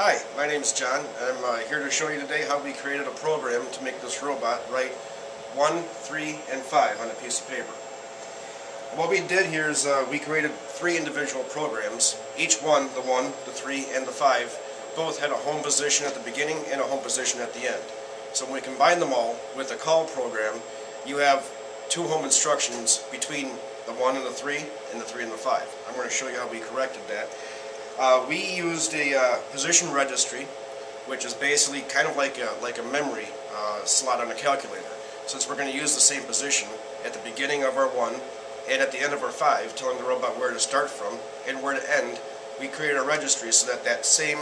Hi, my name is John. I'm uh, here to show you today how we created a program to make this robot write 1, 3, and 5 on a piece of paper. What we did here is uh, we created three individual programs. Each one, the 1, the 3, and the 5, both had a home position at the beginning and a home position at the end. So when we combine them all with a call program, you have two home instructions between the 1 and the 3 and the 3 and the 5. I'm going to show you how we corrected that. Uh, we used a uh, position registry, which is basically kind of like a, like a memory uh, slot on a calculator. Since we're going to use the same position at the beginning of our 1 and at the end of our 5, telling the robot where to start from and where to end, we created a registry so that that same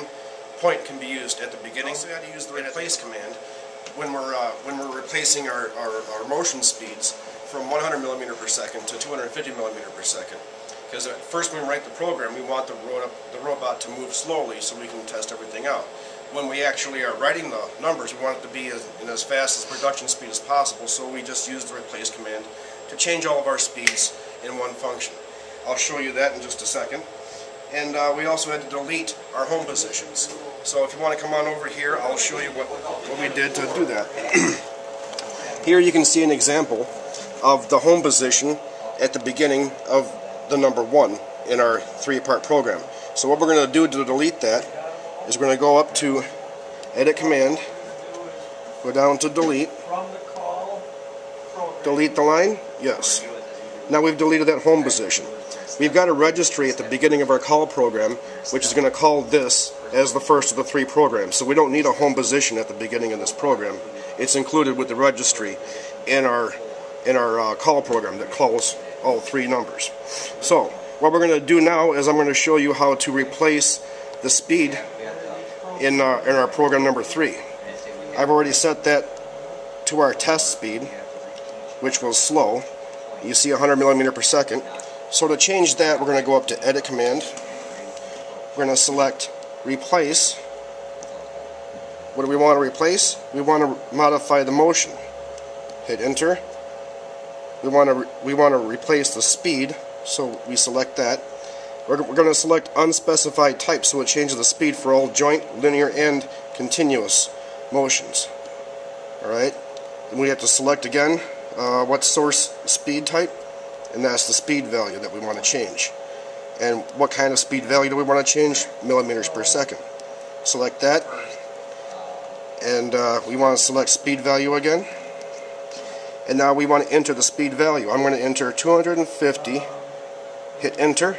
point can be used at the beginning. We also had to use the replace command when we're, uh, when we're replacing our, our, our motion speeds from 100 millimeter per second to 250 millimeter per second. Because first when we write the program, we want the, ro the robot to move slowly so we can test everything out. When we actually are writing the numbers, we want it to be as, in as fast as production speed as possible, so we just use the replace command to change all of our speeds in one function. I'll show you that in just a second. And uh, we also had to delete our home positions. So if you want to come on over here, I'll show you what, what we did to do that. here you can see an example of the home position at the beginning of the number one in our three-part program. So what we're going to do to delete that is we're going to go up to Edit Command, go down to Delete, delete the line, yes. Now we've deleted that home position. We've got a registry at the beginning of our call program, which is going to call this as the first of the three programs. So we don't need a home position at the beginning of this program. It's included with the registry in our in our uh, call program that calls all three numbers. So what we're going to do now is I'm going to show you how to replace the speed in, uh, in our program number three. I've already set that to our test speed, which was slow. You see 100 millimeter per second. So to change that, we're going to go up to Edit Command. We're going to select Replace. What do we want to replace? We want to modify the motion. Hit Enter we want to we want to replace the speed so we select that. We're, we're going to select unspecified type so it changes the speed for all joint linear and continuous motions. Alright then we have to select again uh, what source speed type and that's the speed value that we want to change. And what kind of speed value do we want to change? Millimeters per second. Select that. And uh, we want to select speed value again and now we want to enter the speed value. I'm going to enter 250, hit enter,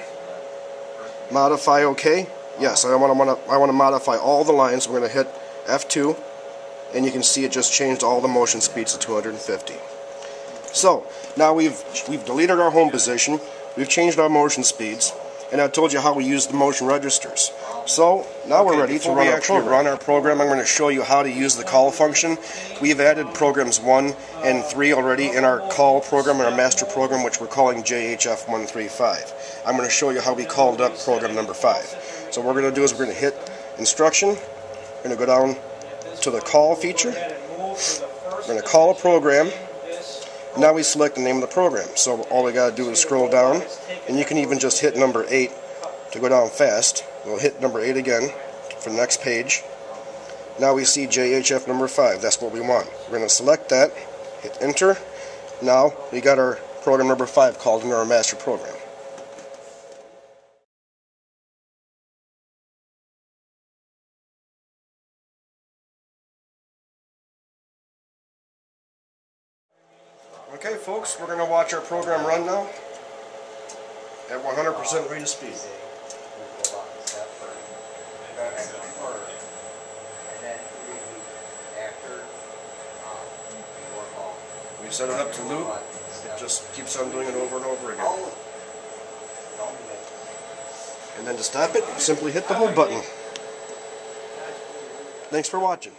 modify OK. Yes, I want to, I want to modify all the lines. I'm going to hit F2, and you can see it just changed all the motion speeds to 250. So, now we've, we've deleted our home position, we've changed our motion speeds, and I told you how we use the motion registers. So now okay, we're ready to run our program. run our program. I'm going to show you how to use the call function. We've added programs 1 and 3 already in our call program, our master program, which we're calling JHF135. I'm going to show you how we called up program number 5. So what we're going to do is we're going to hit instruction. We're going to go down to the call feature. We're going to call a program. Now we select the name of the program. So all we got to do is scroll down, and you can even just hit number 8 to go down fast. We'll hit number 8 again for the next page. Now we see JHF number 5. That's what we want. We're going to select that, hit enter. Now we got our program number 5 called into our master program. Okay folks, we're going to watch our program run now at 100% rate of speed. We set it up to loop, it just keeps on doing it over and over again. And then to stop it, simply hit the hold button. Thanks for watching.